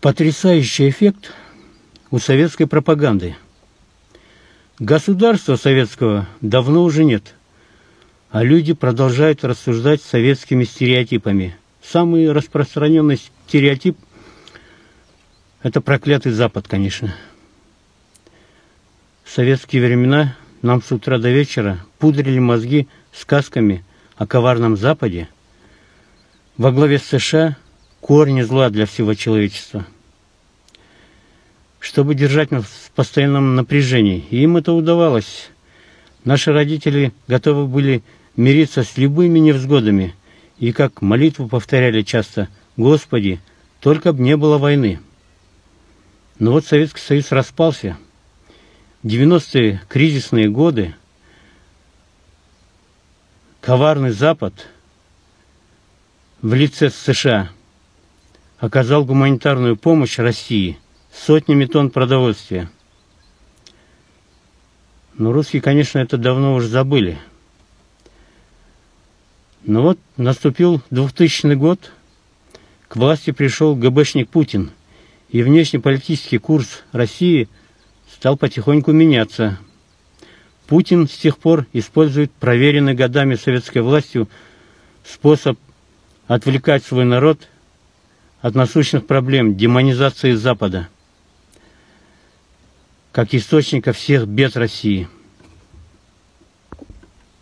Потрясающий эффект у советской пропаганды. Государства советского давно уже нет, а люди продолжают рассуждать советскими стереотипами. Самый распространенный стереотип – это проклятый Запад, конечно. В советские времена нам с утра до вечера пудрили мозги сказками о коварном Западе во главе США корни зла для всего человечества. Чтобы держать нас в постоянном напряжении. И им это удавалось. Наши родители готовы были мириться с любыми невзгодами и как молитву повторяли часто «Господи, только б не было войны». Но вот Советский Союз распался. В 90-е кризисные годы коварный Запад в лице США оказал гуманитарную помощь России сотнями тонн продовольствия. Но русские, конечно, это давно уже забыли. Но вот наступил 2000 год, к власти пришел ГБшник Путин, и внешнеполитический курс России стал потихоньку меняться. Путин с тех пор использует проверенный годами советской властью способ отвлекать свой народ от насущных проблем демонизации Запада как источника всех бед России.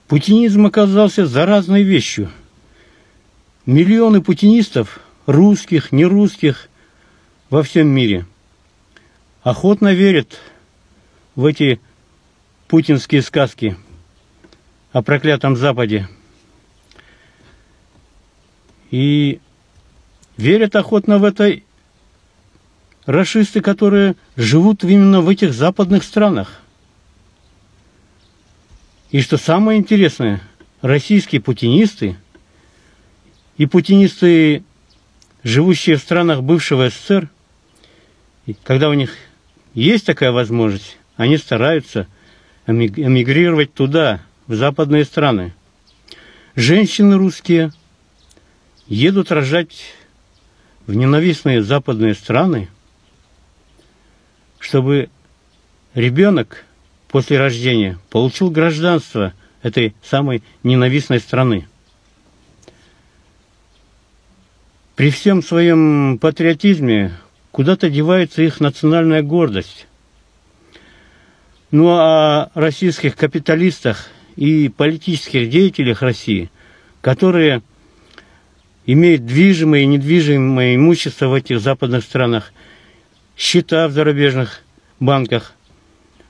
Путинизм оказался заразной вещью. Миллионы путинистов, русских, нерусских, во всем мире, охотно верят в эти путинские сказки о проклятом Западе – и верят охотно в это расисты, которые живут именно в этих западных странах. И что самое интересное, российские путинисты и путинисты, живущие в странах бывшего СССР, когда у них есть такая возможность, они стараются эмигрировать туда, в западные страны. Женщины русские – едут рожать в ненавистные западные страны, чтобы ребенок после рождения получил гражданство этой самой ненавистной страны. При всем своем патриотизме куда-то девается их национальная гордость. Ну а о российских капиталистах и политических деятелях России, которые – имеют движимое и недвижимое имущество в этих западных странах, счета в зарубежных банках,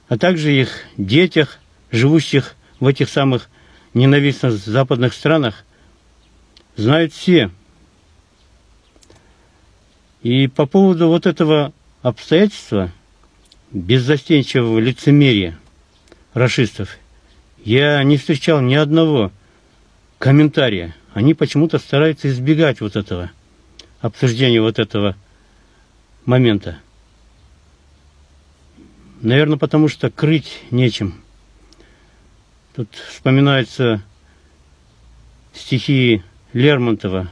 а также их детях, живущих в этих самых ненавистных западных странах, знают все. И по поводу вот этого обстоятельства, беззастенчивого лицемерия расистов, я не встречал ни одного комментария – они почему-то стараются избегать вот этого обсуждения вот этого момента. Наверное, потому что крыть нечем. Тут вспоминаются стихи Лермонтова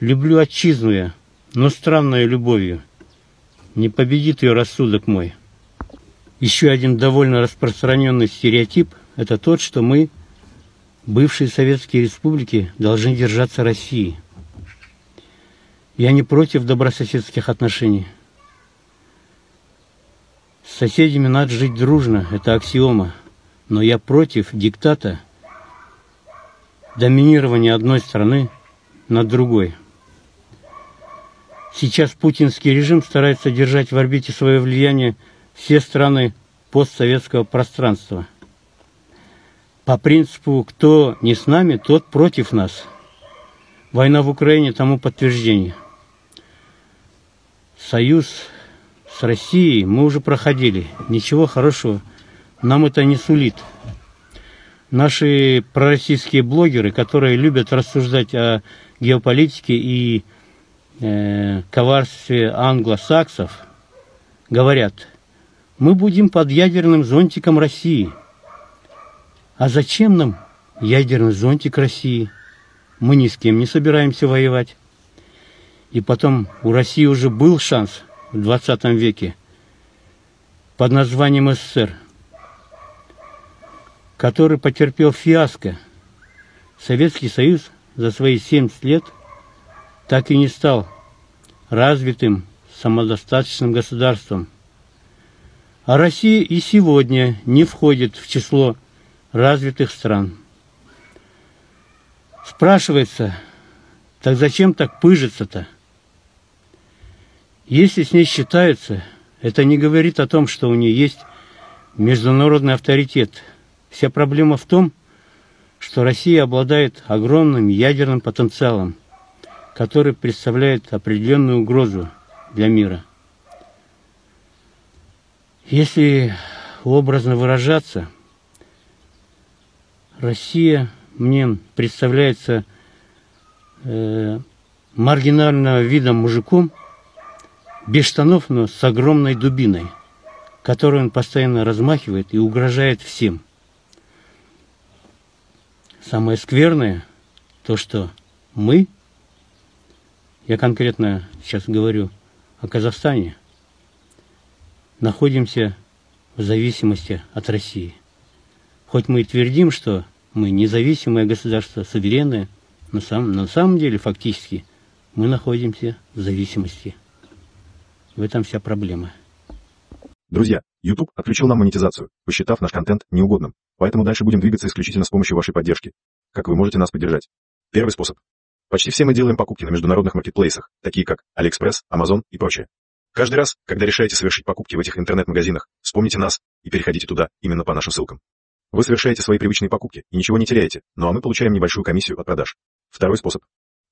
«Люблю отчизну я, но странной любовью, не победит ее рассудок мой». Еще один довольно распространенный стереотип – это тот, что мы бывшие советские республики должны держаться России. Я не против добрососедских отношений. С соседями надо жить дружно, это аксиома. Но я против диктата доминирования одной страны над другой. Сейчас путинский режим старается держать в орбите свое влияние все страны постсоветского пространства – по принципу «кто не с нами, тот против нас». Война в Украине тому подтверждение. Союз с Россией мы уже проходили. Ничего хорошего нам это не сулит. Наши пророссийские блогеры, которые любят рассуждать о геополитике и э, коварстве англосаксов, говорят, мы будем под ядерным зонтиком России – а зачем нам ядерный зонтик России? Мы ни с кем не собираемся воевать. И потом у России уже был шанс в 20 веке под названием СССР, который потерпел фиаско. Советский Союз за свои 70 лет так и не стал развитым самодостаточным государством. А Россия и сегодня не входит в число развитых стран. Спрашивается, так зачем так пыжиться-то? Если с ней считаются, это не говорит о том, что у нее есть международный авторитет. Вся проблема в том, что Россия обладает огромным ядерным потенциалом, который представляет определенную угрозу для мира. Если образно выражаться, Россия мне представляется э, маргинального вида мужиком, без штанов, но с огромной дубиной, которую он постоянно размахивает и угрожает всем. Самое скверное, то, что мы, я конкретно сейчас говорю о Казахстане, находимся в зависимости от России. Хоть мы и твердим, что мы независимое государство, суверенное, но сам, на самом деле фактически мы находимся в зависимости. В этом вся проблема. Друзья, YouTube отключил нам монетизацию, посчитав наш контент неугодным, поэтому дальше будем двигаться исключительно с помощью вашей поддержки. Как вы можете нас поддержать? Первый способ. Почти все мы делаем покупки на международных маркетплейсах, такие как AliExpress, Amazon и прочее. Каждый раз, когда решаете совершить покупки в этих интернет-магазинах, вспомните нас и переходите туда именно по нашим ссылкам. Вы совершаете свои привычные покупки и ничего не теряете, ну а мы получаем небольшую комиссию от продаж. Второй способ.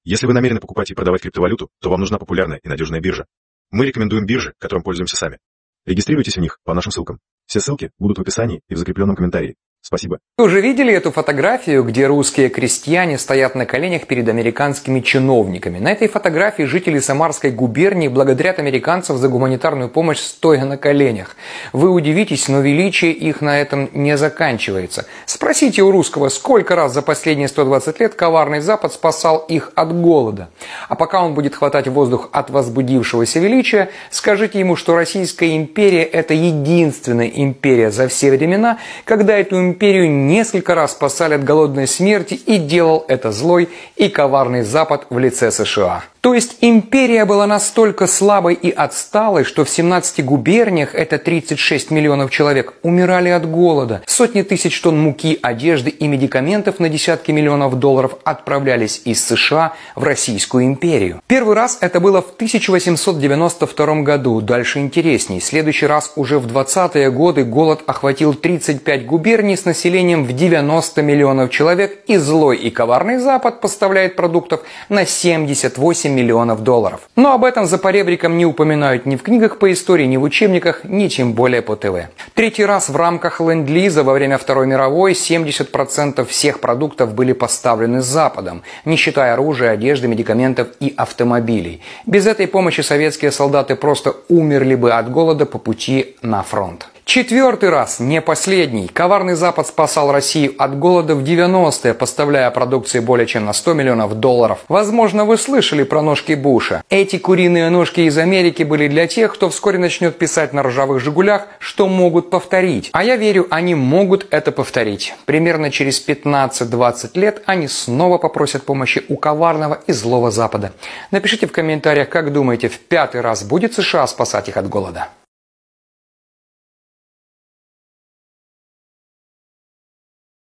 Если вы намерены покупать и продавать криптовалюту, то вам нужна популярная и надежная биржа. Мы рекомендуем биржи, которым пользуемся сами. Регистрируйтесь в них по нашим ссылкам. Все ссылки будут в описании и в закрепленном комментарии. Спасибо. Вы уже видели эту фотографию, где русские крестьяне стоят на коленях перед американскими чиновниками? На этой фотографии жители Самарской губернии благодарят американцев за гуманитарную помощь, стоя на коленях. Вы удивитесь, но величие их на этом не заканчивается. Спросите у русского, сколько раз за последние 120 лет коварный Запад спасал их от голода. А пока он будет хватать воздух от возбудившегося величия, скажите ему, что Российская империя – это единственная империя за все времена, когда эту империю империю несколько раз спасали от голодной смерти и делал это злой и коварный Запад в лице США. То есть империя была настолько слабой и отсталой, что в 17 губерниях, это 36 миллионов человек, умирали от голода. Сотни тысяч тонн муки, одежды и медикаментов на десятки миллионов долларов отправлялись из США в Российскую империю. Первый раз это было в 1892 году, дальше интересней. Следующий раз уже в 20-е годы голод охватил 35 губерний с населением в 90 миллионов человек, и злой и коварный Запад поставляет продуктов на 78 миллионов долларов. Но об этом за поребриком не упоминают ни в книгах по истории, ни в учебниках, ни тем более по ТВ. Третий раз в рамках Ленд-Лиза во время Второй мировой 70% всех продуктов были поставлены Западом, не считая оружия, одежды, медикаментов и автомобилей. Без этой помощи советские солдаты просто умерли бы от голода по пути на фронт. Четвертый раз, не последний, коварный Запад спасал Россию от голода в 90-е, поставляя продукции более чем на 100 миллионов долларов. Возможно, вы слышали про ножки Буша. Эти куриные ножки из Америки были для тех, кто вскоре начнет писать на ржавых «Жигулях», что могут повторить. А я верю, они могут это повторить. Примерно через 15-20 лет они снова попросят помощи у коварного и злого Запада. Напишите в комментариях, как думаете, в пятый раз будет США спасать их от голода?